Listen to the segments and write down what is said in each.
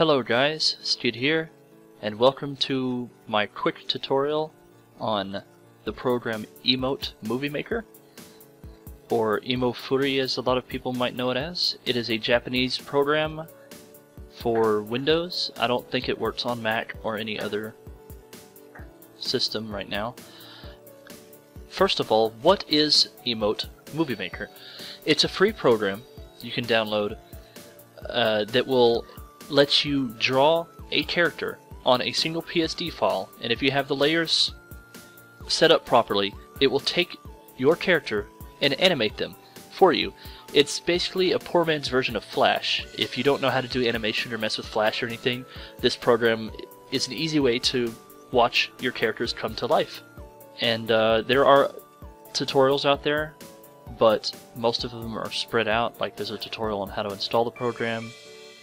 Hello guys, Skidd here, and welcome to my quick tutorial on the program Emote Movie Maker, or Emofuri as a lot of people might know it as. It is a Japanese program for Windows. I don't think it works on Mac or any other system right now. First of all, what is Emote Movie Maker? It's a free program you can download uh, that will let you draw a character on a single PSD file, and if you have the layers set up properly, it will take your character and animate them for you. It's basically a poor man's version of Flash. If you don't know how to do animation or mess with Flash or anything, this program is an easy way to watch your characters come to life. And uh, there are tutorials out there, but most of them are spread out. Like there's a tutorial on how to install the program,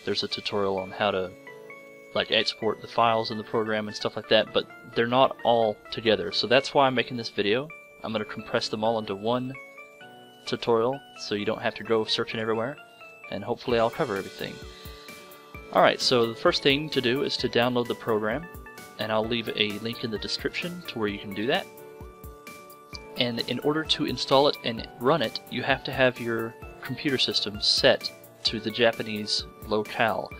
there's a tutorial on how to like export the files in the program and stuff like that, but they're not all together. So that's why I'm making this video. I'm going to compress them all into one tutorial so you don't have to go searching everywhere, and hopefully I'll cover everything. Alright, so the first thing to do is to download the program, and I'll leave a link in the description to where you can do that. And in order to install it and run it, you have to have your computer system set to the Japanese locale,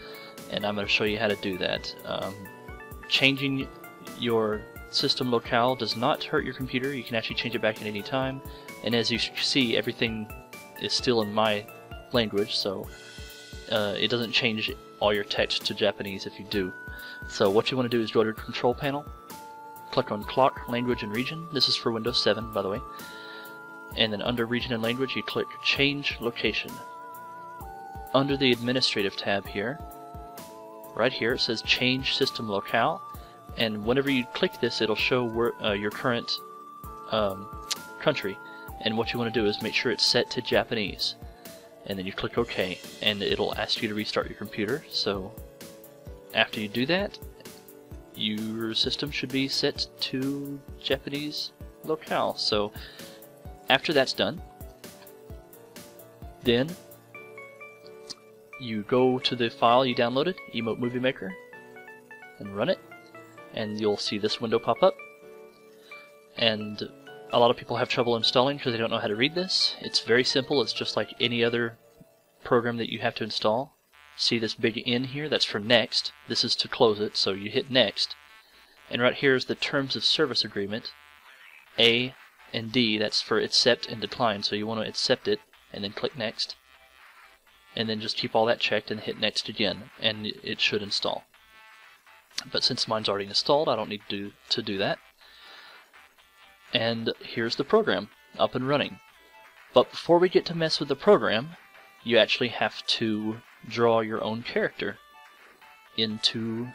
and I'm going to show you how to do that. Um, changing your system locale does not hurt your computer, you can actually change it back at any time, and as you see, everything is still in my language, so uh, it doesn't change all your text to Japanese if you do. So what you want to do is go to your control panel, click on clock, language, and region. This is for Windows 7, by the way. And then under region and language, you click change location under the administrative tab here, right here it says change system locale. And whenever you click this it'll show where, uh, your current um, country. And what you want to do is make sure it's set to Japanese. And then you click OK and it'll ask you to restart your computer. So after you do that your system should be set to Japanese locale. So after that's done then you go to the file you downloaded, Emote Movie Maker, and run it, and you'll see this window pop up. And a lot of people have trouble installing because they don't know how to read this. It's very simple, it's just like any other program that you have to install. See this big N here? That's for next. This is to close it, so you hit next. And right here is the Terms of Service Agreement. A and D, that's for accept and decline, so you want to accept it, and then click next and then just keep all that checked and hit next again and it should install. But since mine's already installed, I don't need to, to do that. And here's the program up and running. But before we get to mess with the program, you actually have to draw your own character into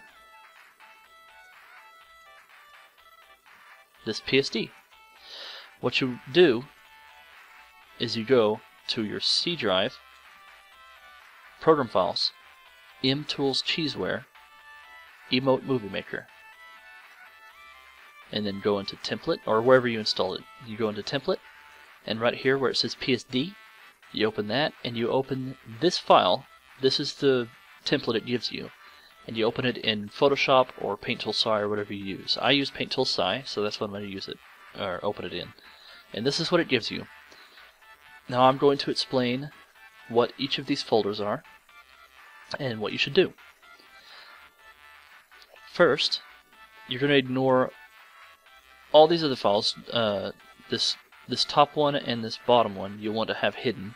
this PSD. What you do is you go to your C drive Program Files, mTools Cheeseware, Emote Movie Maker. And then go into Template, or wherever you installed it. You go into Template, and right here where it says PSD, you open that, and you open this file. This is the template it gives you. And you open it in Photoshop or Paint Tool SAI or whatever you use. I use Paint Tool SAI, so that's what I'm going to use it, or open it in. And this is what it gives you. Now I'm going to explain what each of these folders are and what you should do. First, you're going to ignore all these other files. Uh, this this top one and this bottom one you'll want to have hidden.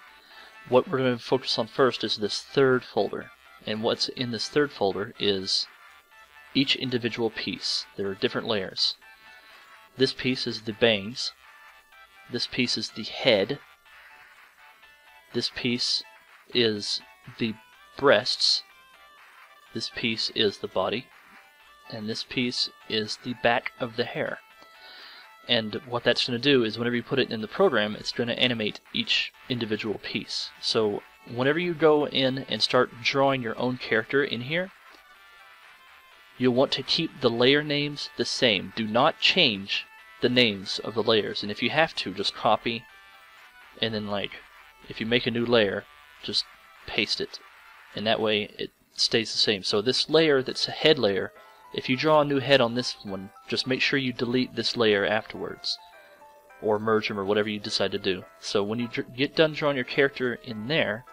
What we're going to focus on first is this third folder. And what's in this third folder is each individual piece. There are different layers. This piece is the bangs. This piece is the head. This piece is the breasts. This piece is the body. And this piece is the back of the hair. And what that's going to do is whenever you put it in the program, it's going to animate each individual piece. So whenever you go in and start drawing your own character in here, you'll want to keep the layer names the same. Do not change the names of the layers. And if you have to, just copy and then like if you make a new layer, just paste it and that way it stays the same. So this layer that's a head layer, if you draw a new head on this one, just make sure you delete this layer afterwards. Or merge them or whatever you decide to do. So when you get done drawing your character in there,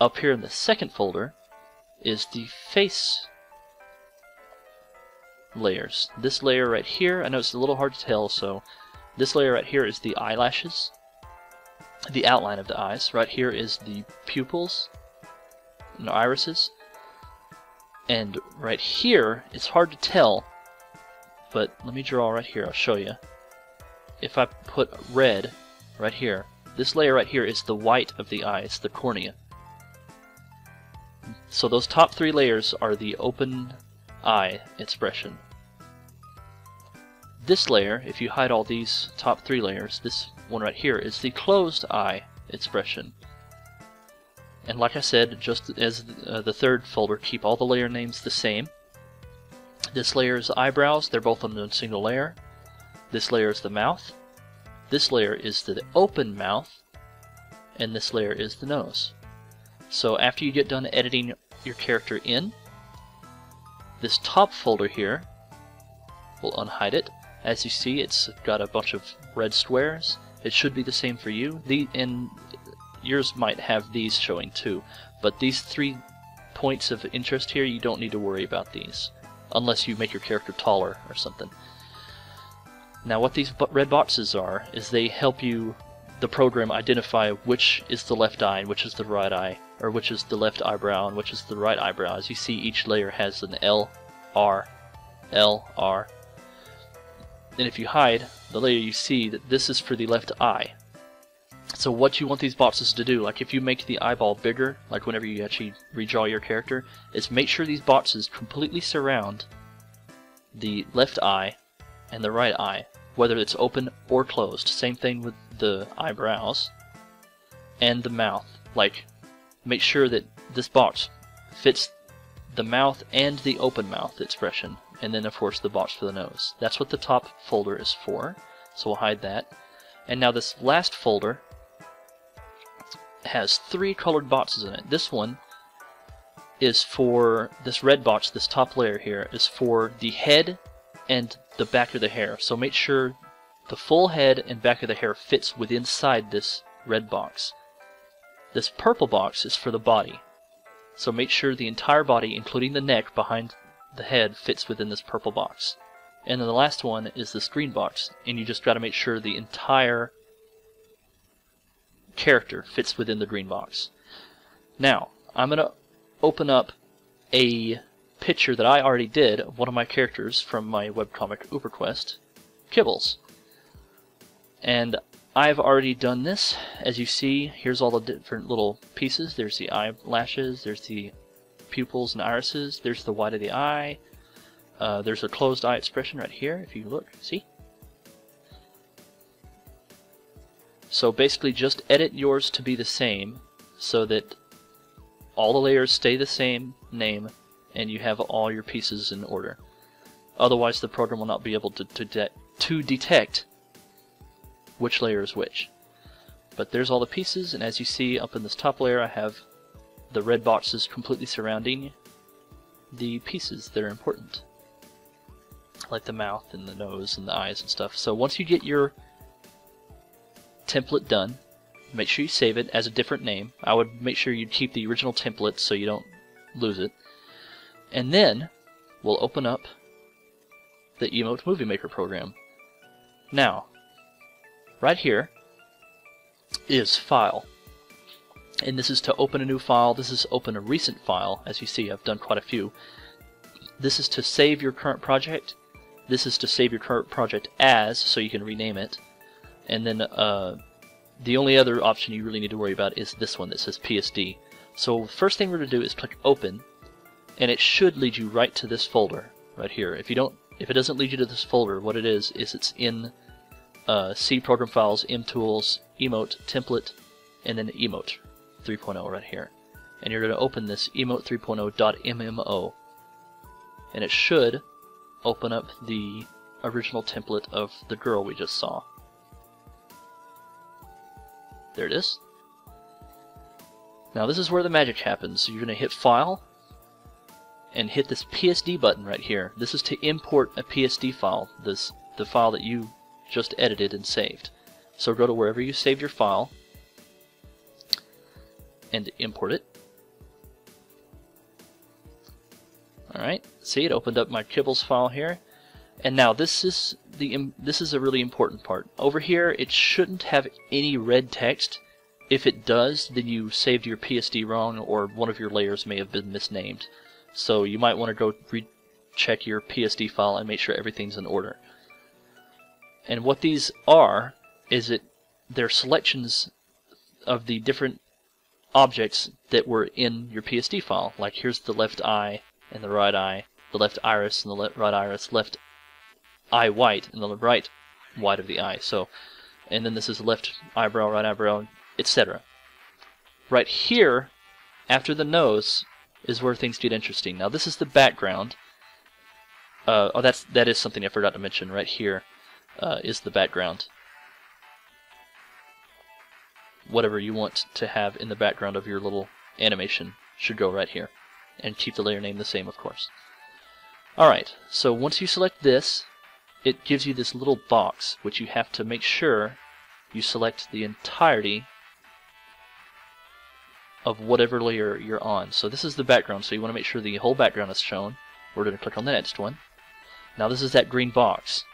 up here in the second folder is the face layers. This layer right here, I know it's a little hard to tell, so this layer right here is the eyelashes, the outline of the eyes. Right here is the pupils and irises. And right here, it's hard to tell, but let me draw right here, I'll show you. If I put red right here, this layer right here is the white of the eyes, the cornea. So those top three layers are the open eye expression. This layer, if you hide all these top three layers, this one right here is the closed eye expression. And like I said, just as uh, the third folder, keep all the layer names the same. This layer is eyebrows, they're both on a single layer. This layer is the mouth. This layer is the open mouth. And this layer is the nose. So after you get done editing your character in, this top folder here, we'll unhide it. As you see, it's got a bunch of red squares. It should be the same for you. The, and yours might have these showing too, but these three points of interest here, you don't need to worry about these, unless you make your character taller or something. Now what these red boxes are, is they help you, the program, identify which is the left eye and which is the right eye, or which is the left eyebrow and which is the right eyebrow. As you see, each layer has an L, R, L, R. And if you hide the layer, you see that this is for the left eye. So what you want these boxes to do, like if you make the eyeball bigger, like whenever you actually redraw your character, is make sure these boxes completely surround the left eye and the right eye, whether it's open or closed. Same thing with the eyebrows and the mouth. Like, make sure that this box fits the mouth and the open mouth expression, and then of course the box for the nose. That's what the top folder is for, so we'll hide that. And now this last folder has three colored boxes in it. This one is for this red box, this top layer here, is for the head and the back of the hair. So make sure the full head and back of the hair fits within inside this red box. This purple box is for the body. So make sure the entire body, including the neck behind the head, fits within this purple box. And then the last one is this green box, and you just got to make sure the entire character fits within the green box. Now, I'm going to open up a picture that I already did of one of my characters from my webcomic UberQuest, Kibbles. And I've already done this. As you see, here's all the different little pieces. There's the eyelashes, there's the pupils and irises, there's the white of the eye, uh, there's a closed eye expression right here, if you look, see? So basically just edit yours to be the same so that all the layers stay the same name and you have all your pieces in order. Otherwise the program will not be able to, to, de to detect which layer is which. But there's all the pieces and as you see up in this top layer I have the red boxes completely surrounding the pieces that are important. Like the mouth and the nose and the eyes and stuff. So once you get your template done. Make sure you save it as a different name. I would make sure you keep the original template so you don't lose it. And then we'll open up the Emote Movie Maker program. Now, right here is File. And this is to open a new file. This is open a recent file. As you see, I've done quite a few. This is to save your current project. This is to save your current project as, so you can rename it and then uh, the only other option you really need to worry about is this one that says PSD. So first thing we're going to do is click Open, and it should lead you right to this folder right here. If you don't, if it doesn't lead you to this folder, what it is is it's in uh, C program files, mtools, emote, template, and then emote 3.0 right here. And you're going to open this emote 3.0.mmo, and it should open up the original template of the girl we just saw. There it is. Now this is where the magic happens. So you're going to hit File, and hit this PSD button right here. This is to import a PSD file, this the file that you just edited and saved. So go to wherever you saved your file and import it. Alright, see it opened up my Kibbles file here. And now this is the this is a really important part. Over here it shouldn't have any red text. If it does, then you saved your PSD wrong or one of your layers may have been misnamed. So you might want to go recheck your PSD file and make sure everything's in order. And what these are is it they're selections of the different objects that were in your PSD file. Like here's the left eye and the right eye, the left iris and the right iris, left eye white and the right white of the eye. So, and then this is left eyebrow, right eyebrow, etc. Right here, after the nose, is where things get interesting. Now this is the background. Uh, oh, that's that is something I forgot to mention. Right here uh, is the background. Whatever you want to have in the background of your little animation should go right here. And keep the layer name the same, of course. Alright, so once you select this, it gives you this little box, which you have to make sure you select the entirety of whatever layer you're on. So this is the background, so you want to make sure the whole background is shown. We're going to click on the next one. Now this is that green box.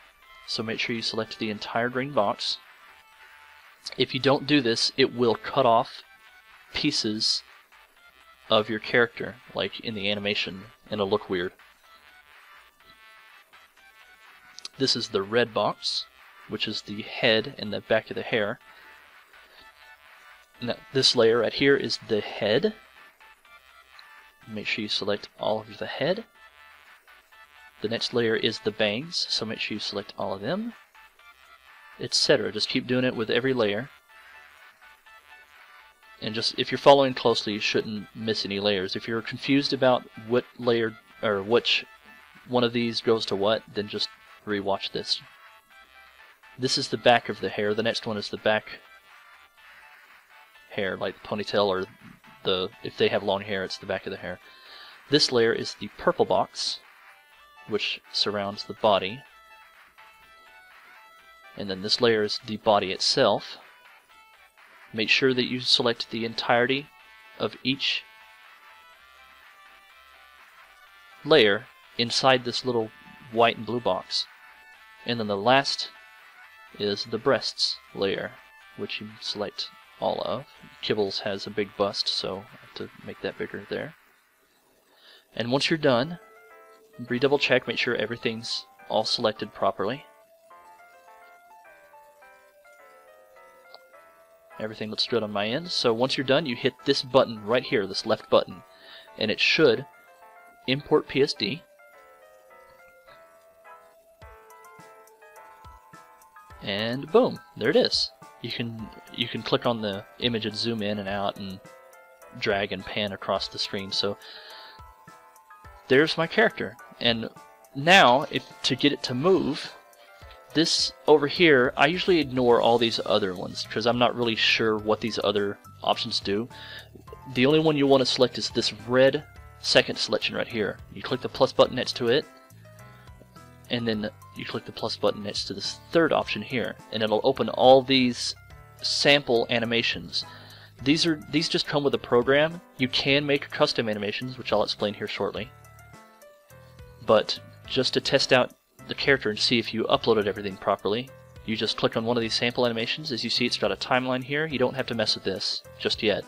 So make sure you select the entire green box. If you don't do this, it will cut off pieces of your character, like in the animation, and it'll look weird. This is the red box, which is the head and the back of the hair. Now, this layer right here is the head. Make sure you select all of the head. The next layer is the bangs, so make sure you select all of them, etc. Just keep doing it with every layer. And just if you're following closely, you shouldn't miss any layers. If you're confused about what layer or which one of these goes to what, then just rewatch this. This is the back of the hair. The next one is the back hair, like the ponytail or the if they have long hair, it's the back of the hair. This layer is the purple box, which surrounds the body. And then this layer is the body itself. Make sure that you select the entirety of each layer inside this little white and blue box. And then the last is the breasts layer, which you select all of. Kibbles has a big bust, so I have to make that bigger there. And once you're done, redouble check, make sure everything's all selected properly. Everything looks good on my end. So once you're done, you hit this button right here, this left button, and it should import PSD. And boom, there it is you can you can click on the image and zoom in and out and drag and pan across the screen. So there's my character. And now, if to get it to move, this over here, I usually ignore all these other ones because I'm not really sure what these other options do. The only one you want to select is this red second selection right here. You click the plus button next to it, and then you click the plus button next to this third option here, and it'll open all these sample animations. These are these just come with a program. You can make custom animations, which I'll explain here shortly. But just to test out the character and see if you uploaded everything properly, you just click on one of these sample animations. As you see, it's got a timeline here. You don't have to mess with this just yet.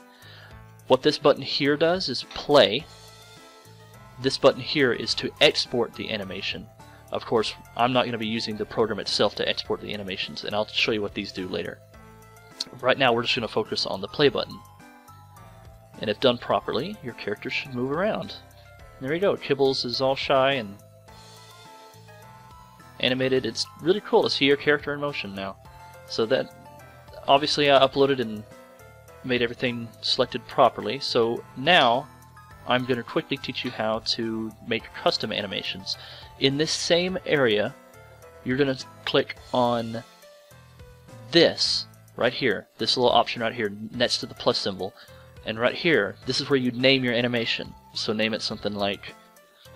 What this button here does is play. This button here is to export the animation. Of course, I'm not going to be using the program itself to export the animations, and I'll show you what these do later. Right now, we're just going to focus on the play button. And if done properly, your character should move around. There you go, Kibbles is all shy and animated. It's really cool to see your character in motion now. So that, obviously I uploaded and made everything selected properly. So now, I'm going to quickly teach you how to make custom animations. In this same area, you're going to click on this right here, this little option right here next to the plus symbol. And right here, this is where you name your animation. So name it something like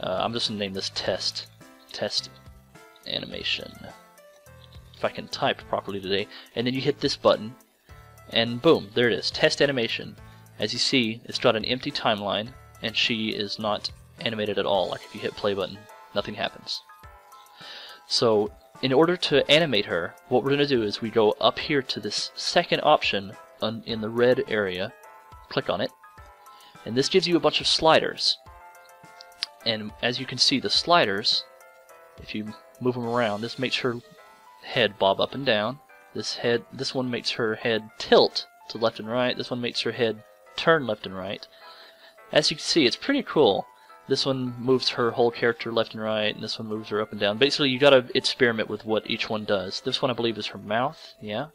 Uh, I'm just going to name this test. Test animation. If I can type properly today. And then you hit this button, and boom, there it is. Test animation. As you see, it's got an empty timeline, and she is not animated at all. Like if you hit play button, nothing happens. So in order to animate her, what we're going to do is we go up here to this second option in the red area, click on it, and this gives you a bunch of sliders. And as you can see, the sliders, if you move them around, this makes her head bob up and down. This head, this one makes her head tilt to left and right. This one makes her head turn left and right. As you can see, it's pretty cool. This one moves her whole character left and right, and this one moves her up and down. Basically, you gotta experiment with what each one does. This one, I believe, is her mouth. Yeah.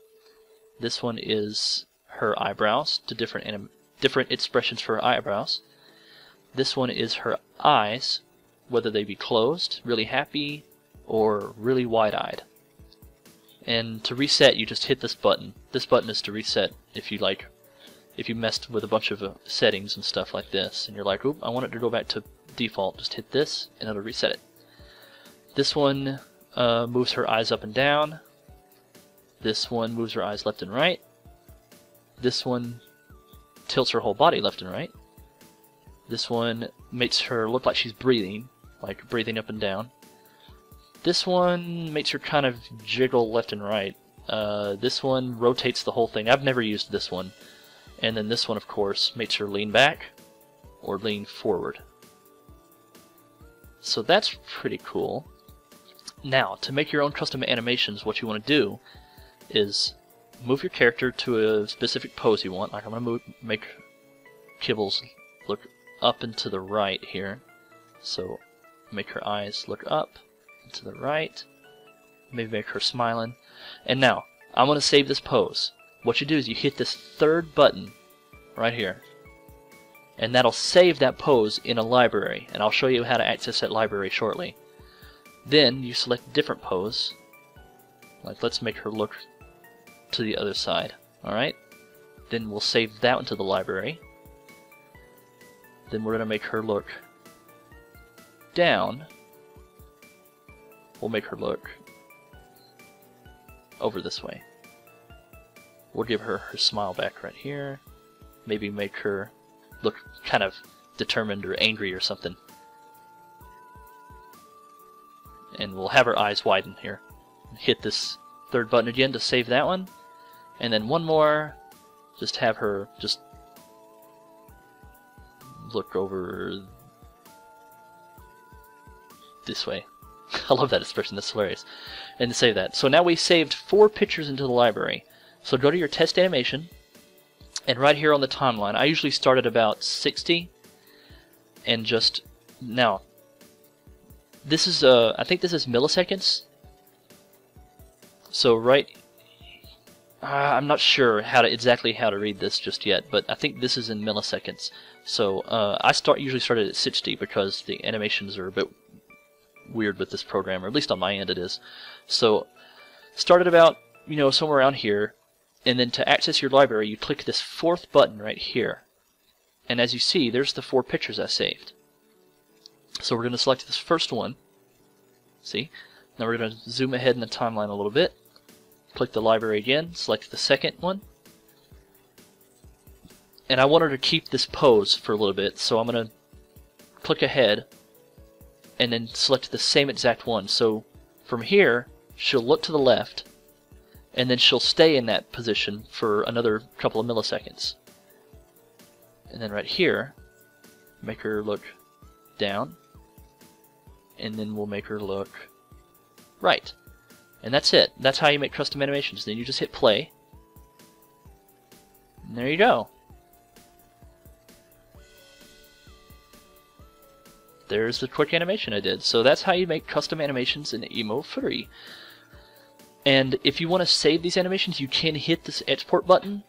This one is her eyebrows to different different expressions for her eyebrows. This one is her eyes, whether they be closed, really happy, or really wide-eyed. And to reset, you just hit this button. This button is to reset if you like, if you messed with a bunch of uh, settings and stuff like this, and you're like, oop, I want it to go back to default. Just hit this, and it'll reset it. This one uh, moves her eyes up and down. This one moves her eyes left and right. This one tilts her whole body left and right. This one makes her look like she's breathing, like breathing up and down. This one makes her kind of jiggle left and right. Uh, this one rotates the whole thing. I've never used this one. And then this one, of course, makes her lean back or lean forward. So that's pretty cool. Now, to make your own custom animations, what you want to do is move your character to a specific pose you want. Like I'm going to make Kibbles look up and to the right here. So make her eyes look up to the right. Maybe make her smiling. And now, I'm going to save this pose. What you do is you hit this third button right here. And that'll save that pose in a library. And I'll show you how to access that library shortly. Then you select a different pose. Like let's make her look to the other side. Alright? Then we'll save that into the library. Then we're going to make her look down. We'll make her look over this way. We'll give her her smile back right here. Maybe make her look kind of determined or angry or something. And we'll have her eyes widen here. Hit this third button again to save that one. And then one more, just have her just look over this way. I love that expression, that's hilarious. And save that. So now we saved four pictures into the library. So go to your test animation, and right here on the timeline, I usually start at about 60, and just, now, this is, uh, I think this is milliseconds. So right uh, I'm not sure how to exactly how to read this just yet, but I think this is in milliseconds. So uh, I start usually started at 60 because the animations are a bit weird with this program, or at least on my end it is. So started about you know somewhere around here, and then to access your library, you click this fourth button right here, and as you see, there's the four pictures I saved. So we're going to select this first one. See? Now we're going to zoom ahead in the timeline a little bit Click the library again, select the second one. And I want her to keep this pose for a little bit, so I'm going to click ahead and then select the same exact one. So from here, she'll look to the left and then she'll stay in that position for another couple of milliseconds. And then right here, make her look down, and then we'll make her look right. And that's it. That's how you make custom animations. Then you just hit play. And there you go. There's the quick animation I did. So that's how you make custom animations in Emo 3. And if you want to save these animations, you can hit this export button.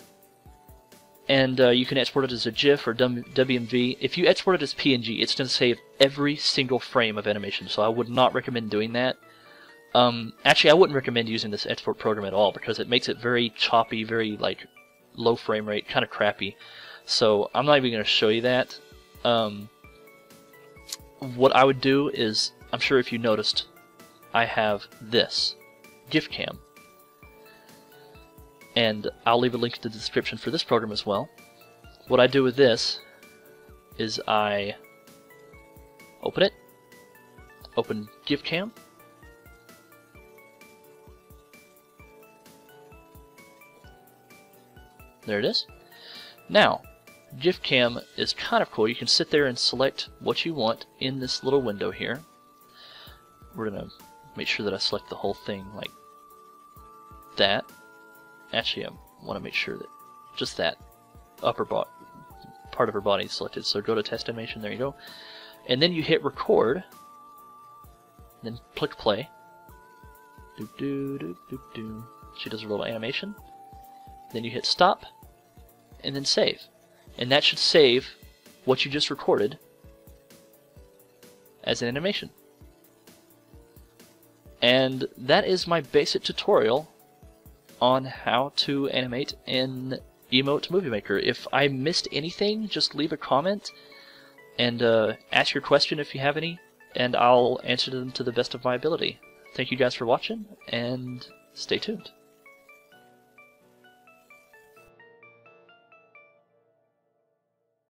And uh, you can export it as a GIF or WMV. If you export it as PNG, it's going to save every single frame of animation. So I would not recommend doing that. Um, actually, I wouldn't recommend using this export program at all because it makes it very choppy, very like low frame rate, kind of crappy. So I'm not even going to show you that. Um, what I would do is, I'm sure if you noticed, I have this GIF cam. And I'll leave a link to the description for this program as well. What I do with this is I open it, open GIF cam, There it is. Now, GIFCam is kind of cool. You can sit there and select what you want in this little window here. We're going to make sure that I select the whole thing like that. Actually, I want to make sure that just that upper part of her body is selected. So go to test animation, there you go. And then you hit record, then click play. Do, do, do, do, do. She does a little animation. Then you hit stop, and then save. And that should save what you just recorded as an animation. And that is my basic tutorial on how to animate in Emote Movie Maker. If I missed anything, just leave a comment and uh, ask your question if you have any, and I'll answer them to the best of my ability. Thank you guys for watching, and stay tuned.